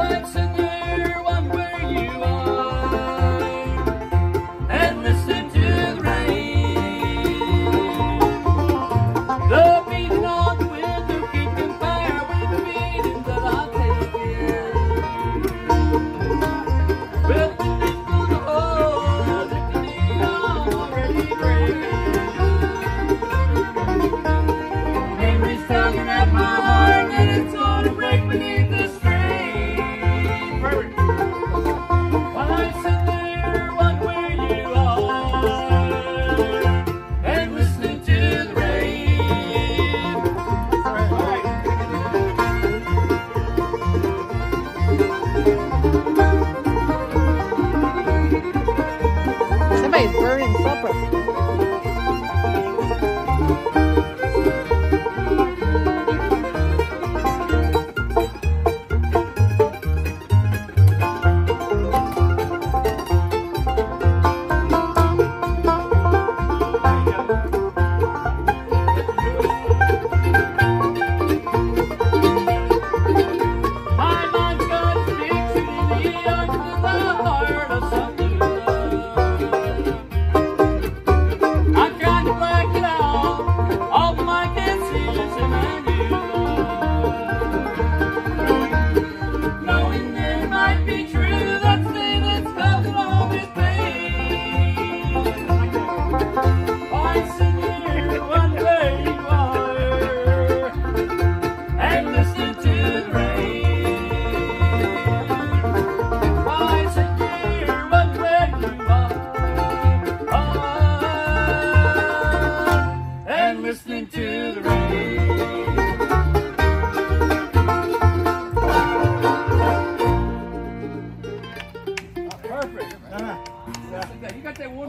I'll. like burning supper. Listening to the rain. Perfect. Uh-huh. You got that one.